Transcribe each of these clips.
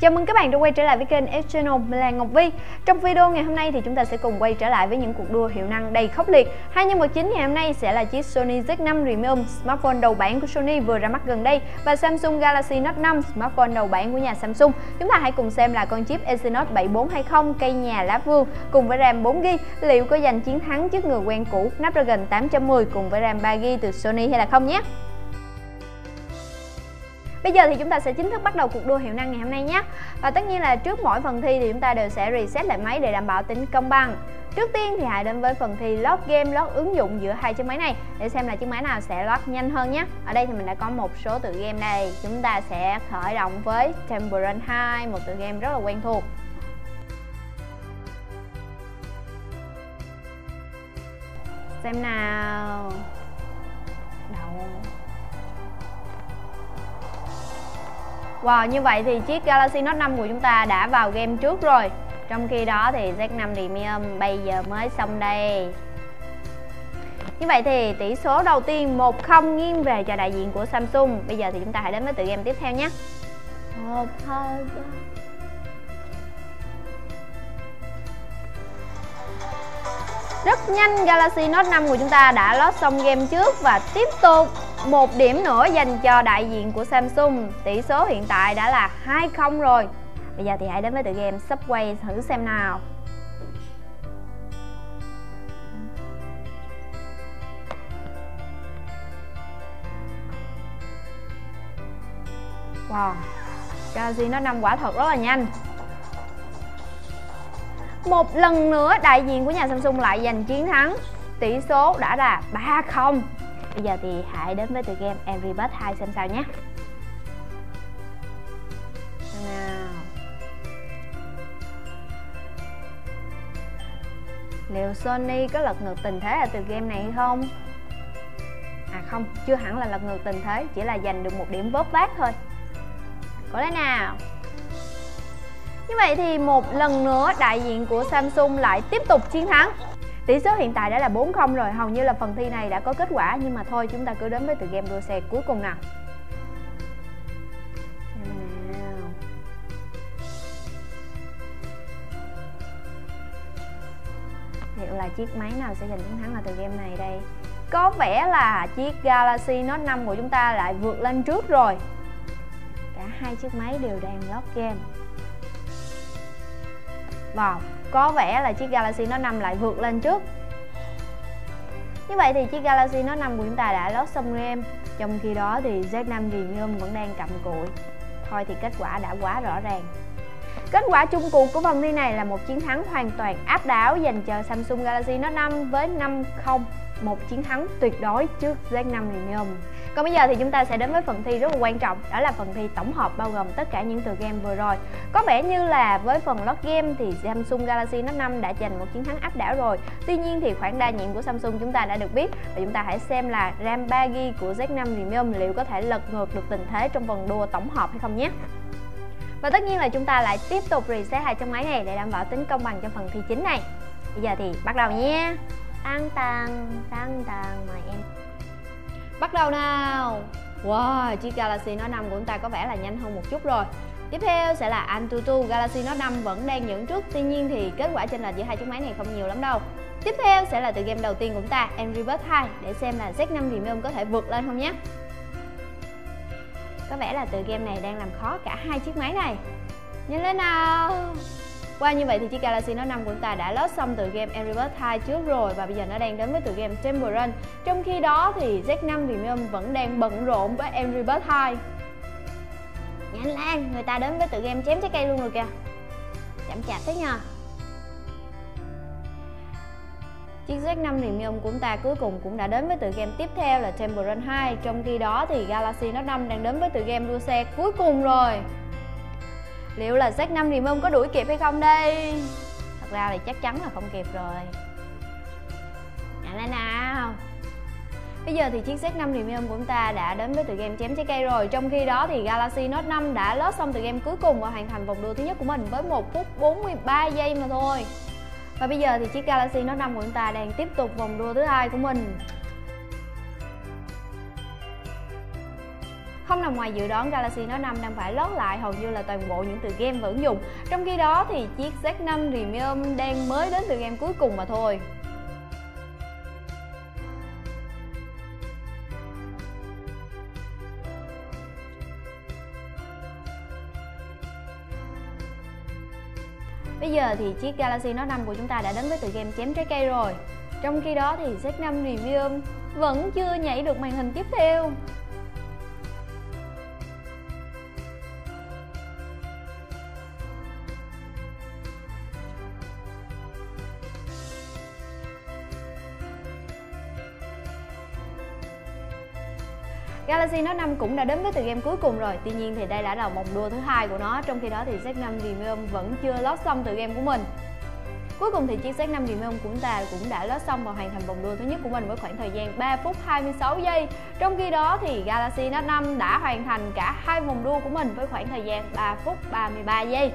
Chào mừng các bạn đã quay trở lại với kênh F Channel, mình là Ngọc Vi. Trong video ngày hôm nay thì chúng ta sẽ cùng quay trở lại với những cuộc đua hiệu năng đầy khốc liệt. Hai nhân vật chính ngày hôm nay sẽ là chiếc Sony Z5 Premium, smartphone đầu bảng của Sony vừa ra mắt gần đây Và Samsung Galaxy Note 5, smartphone đầu bảng của nhà Samsung. Chúng ta hãy cùng xem là con chip Exynos 7420 cây nhà lá vương cùng với RAM 4GB Liệu có giành chiến thắng trước người quen cũ Snapdragon 810 cùng với RAM 3GB từ Sony hay là không nhé? Bây giờ thì chúng ta sẽ chính thức bắt đầu cuộc đua hiệu năng ngày hôm nay nhé Và tất nhiên là trước mỗi phần thi thì chúng ta đều sẽ reset lại máy để đảm bảo tính công bằng Trước tiên thì hãy đến với phần thi lót game, lót ứng dụng giữa hai chiếc máy này để xem là chiếc máy nào sẽ lót nhanh hơn nhé. Ở đây thì mình đã có một số tựa game đây. Chúng ta sẽ khởi động với Temple Run 2, một tựa game rất là quen thuộc. Xem nào. Wow, như vậy thì chiếc Galaxy Note 5 của chúng ta đã vào game trước rồi. Trong khi đó thì Z5 Premium bây giờ mới xong đây. Như vậy thì tỷ số đầu tiên 1-0 nghiêng về cho đại diện của Samsung. Bây giờ thì chúng ta hãy đến với tựa game tiếp theo nhé. 1, 2, 3 Rất nhanh Galaxy Note 5 của chúng ta đã lót xong game trước và tiếp tục một điểm nữa dành cho đại diện của Samsung. Tỷ số hiện tại đã là 2-0 rồi. Bây giờ thì hãy đến với tựa game Subway thử xem nào. Wow Galaxy nó nằm quả thật rất là nhanh. Một lần nữa, đại diện của nhà Samsung lại giành chiến thắng. Tỷ số đã là 3-0 Bây giờ thì hãy đến với tựa game Angry Birds 2 xem sao nhé. Nào. Liệu Sony có lật ngược tình thế ở từ game này hay không? À không, chưa hẳn là lật ngược tình thế Chỉ là giành được một điểm vớt vát thôi. Có lẽ nào? Như vậy thì một lần nữa đại diện của Samsung lại tiếp tục chiến thắng. Tỷ số hiện tại đã là 4-0 rồi, hầu như là phần thi này đã có kết quả nhưng mà thôi chúng ta cứ đến với tựa game đua xe cuối cùng nào. nào. Liệu là chiếc máy nào sẽ giành chiến thắng ở tựa game này đây? Có vẻ là chiếc Galaxy Note 5 của chúng ta lại vượt lên trước rồi. Cả hai chiếc máy đều đang lót game. Wow, có vẻ là chiếc Galaxy Note 5 lại vượt lên trước. Như vậy thì chiếc Galaxy Note 5 của chúng ta đã lót xong game Trong khi đó thì Z5 Premium vẫn đang cầm cụi. Thôi thì kết quả đã quá rõ ràng. Kết quả chung cuộc của vòng thi này là một chiến thắng hoàn toàn áp đảo dành cho Samsung Galaxy Note 5 với 5-0 Một chiến thắng tuyệt đối trước Z5 Premium còn bây giờ thì chúng ta sẽ đến với phần thi rất là quan trọng, Đó là phần thi tổng hợp bao gồm tất cả những tựa game vừa rồi. Có vẻ như là với phần lót game thì Samsung Galaxy Note 5 đã giành một chiến thắng áp đảo rồi. Tuy nhiên thì khoảng đa nhiệm của Samsung chúng ta đã được biết Và chúng ta hãy xem là RAM 3GB của Z5 Premium liệu có thể lật ngược được tình thế trong vòng đua tổng hợp hay không nhé và tất nhiên là chúng ta lại tiếp tục reset hai trong máy này để đảm bảo tính công bằng trong phần thi chính này. Bây giờ thì bắt đầu nhé. Tăng tăng, tăng tăng, mời em. Bắt đầu nào. Wow, chiếc Galaxy Note 5 của chúng ta có vẻ là nhanh hơn một chút rồi. Tiếp theo sẽ là Antutu. Galaxy Note 5 vẫn đang dẫn trước Tuy nhiên thì kết quả trên là giữa hai chiếc máy này không nhiều lắm đâu. Tiếp theo sẽ là tựa game đầu tiên của chúng ta Angry Birds 2 Để xem là Z5 Premium có thể vượt lên không nhé. Có vẻ là tựa game này đang làm khó cả hai chiếc máy này Nhanh lên nào qua như vậy thì chiếc Galaxy Note 5 của chúng ta đã lót xong tựa game Angry Birds 2 trước rồi và bây giờ nó đang đến với tựa game Temple Run. Trong khi đó thì Z5 Premium vẫn đang bận rộn với Angry Birds 2. Nhanh lên, người ta đến với tựa game chém trái cây luôn rồi kìa. Chậm chạp thế nha. Chiếc Z5 Premium của chúng ta cuối cùng cũng đã đến với tựa game tiếp theo là Temple Run 2 Trong khi đó thì Galaxy Note 5 đang đến với tựa game đua xe cuối cùng rồi. Liệu là Z5 Premium có đuổi kịp hay không đây? Thật ra thì chắc chắn là không kịp rồi. Nhanh lên nào Bây giờ thì chiếc Z5 Premium của chúng ta đã đến với tựa game chém trái cây rồi. Trong khi đó thì Galaxy Note 5 đã lót xong tựa game cuối cùng và hoàn thành vòng đua thứ nhất của mình với 1 phút 43 giây mà thôi. Và bây giờ thì chiếc Galaxy Note 5 của chúng ta đang tiếp tục vòng đua thứ hai của mình Không nằm ngoài dự đoán, Galaxy Note 5 đang phải lót lại hầu như là toàn bộ những từ game và ứng dụng. Trong khi đó thì chiếc Z5 Premium đang mới đến từ game cuối cùng mà thôi. Bây giờ thì chiếc Galaxy Note 5 của chúng ta đã đến với tựa game chém trái cây rồi. Trong khi đó thì Z5 Review vẫn chưa nhảy được màn hình tiếp theo. Galaxy Note 5 cũng đã đến với tựa game cuối cùng rồi Tuy nhiên thì đây đã là vòng đua thứ hai của nó, Trong khi đó thì Z5 Premium vẫn chưa lót xong tựa game của mình Cuối cùng thì chiếc Z5 Premium của chúng ta cũng đã lót xong và hoàn thành vòng đua thứ nhất của mình với khoảng thời gian 3 phút 26 giây. Trong khi đó thì Galaxy Note 5 đã hoàn thành cả hai vòng đua của mình với khoảng thời gian 3 phút 33 giây.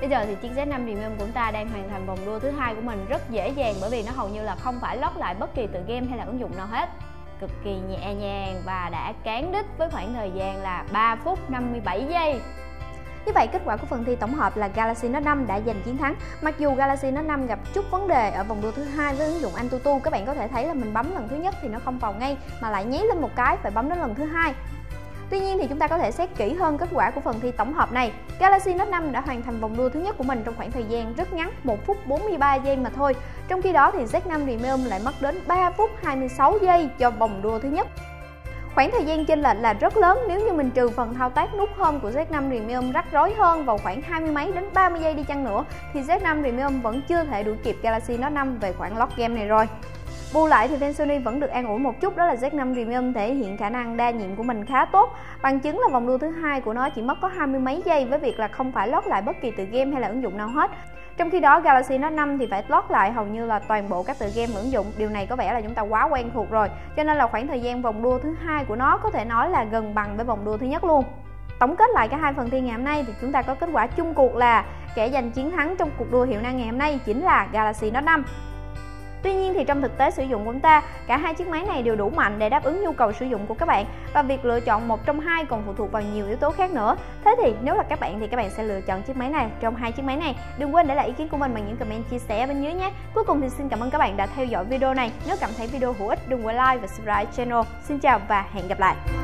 Bây giờ thì chiếc Z5 Premium của chúng ta đang hoàn thành vòng đua thứ hai của mình rất dễ dàng bởi vì nó hầu như là không phải lót lại bất kỳ tựa game hay là ứng dụng nào hết cực kỳ nhẹ nhàng và đã cán đích với khoảng thời gian là 3 phút 57 giây. Như vậy kết quả của phần thi tổng hợp là Galaxy Note 5 đã giành chiến thắng. Mặc dù Galaxy Note 5 gặp chút vấn đề ở vòng đua thứ hai với ứng dụng Antutu, các bạn có thể thấy là mình bấm lần thứ nhất thì nó không vào ngay mà lại nháy lên một cái phải bấm đến lần thứ hai. Tuy nhiên thì chúng ta có thể xét kỹ hơn kết quả của phần thi tổng hợp này. Galaxy Note 5 đã hoàn thành vòng đua thứ nhất của mình trong khoảng thời gian rất ngắn 1 phút 43 giây mà thôi. Trong khi đó thì Z5 Premium lại mất đến 3 phút 26 giây cho vòng đua thứ nhất. Khoảng thời gian chênh lệch là rất lớn, nếu như mình trừ phần thao tác nút home của Z5 Premium rắc rối hơn vào khoảng 20 mấy đến 30 giây đi chăng nữa, thì Z5 Premium vẫn chưa thể đuổi kịp Galaxy Note 5 về khoảng lót game này rồi. Bù lại thì fan vẫn được an ủi một chút, đó là Z5 Premium thể hiện khả năng đa nhiệm của mình khá tốt. Bằng chứng là vòng đua thứ hai của nó chỉ mất có hai mươi mấy giây với việc là không phải lót lại bất kỳ tựa game hay là ứng dụng nào hết. Trong khi đó, Galaxy Note 5 thì phải lót lại, hầu như là toàn bộ các tựa game và ứng dụng. Điều này có vẻ là chúng ta quá quen thuộc rồi. Cho nên là khoảng thời gian vòng đua thứ hai của nó có thể nói là gần bằng với vòng đua thứ nhất luôn. Tổng kết lại cả hai phần thi ngày hôm nay thì chúng ta có kết quả chung cuộc là kẻ giành chiến thắng trong cuộc đua hiệu năng ngày hôm nay chính là Galaxy Note 5. Tuy nhiên thì trong thực tế sử dụng của chúng ta, cả hai chiếc máy này đều đủ mạnh để đáp ứng nhu cầu sử dụng của các bạn và việc lựa chọn một trong hai còn phụ thuộc vào nhiều yếu tố khác nữa. Thế thì nếu là các bạn thì các bạn sẽ lựa chọn chiếc máy này trong hai chiếc máy này. Đừng quên để lại ý kiến của mình bằng những comment chia sẻ bên dưới nhé. Cuối cùng thì xin cảm ơn các bạn đã theo dõi video này. Nếu cảm thấy video hữu ích đừng quên like và subscribe channel. Xin chào và hẹn gặp lại.